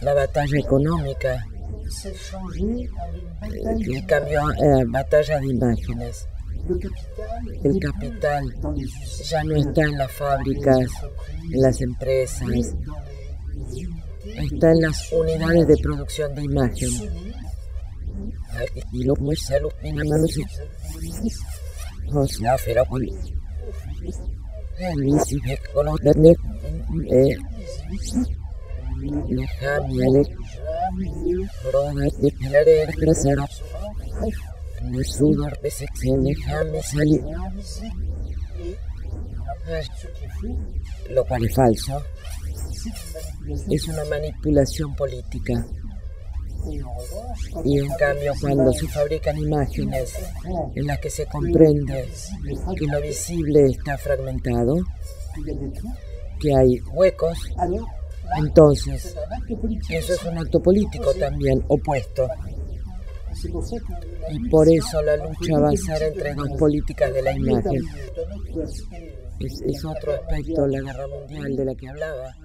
La batalla económica que cambió a batalla de imágenes. El capital ya no está en las fábricas, en las empresas, está en las unidades de producción de imagen. Y lo lo cual es falso. Es una manipulación política. Y en cambio cuando se fabrican imágenes en las que se comprende que lo visible está fragmentado, que hay huecos, entonces eso es un acto político también opuesto. Y por eso la lucha va a ser entre dos políticas de la imagen. Es, otro aspecto la guerra mundial de la que hablaba.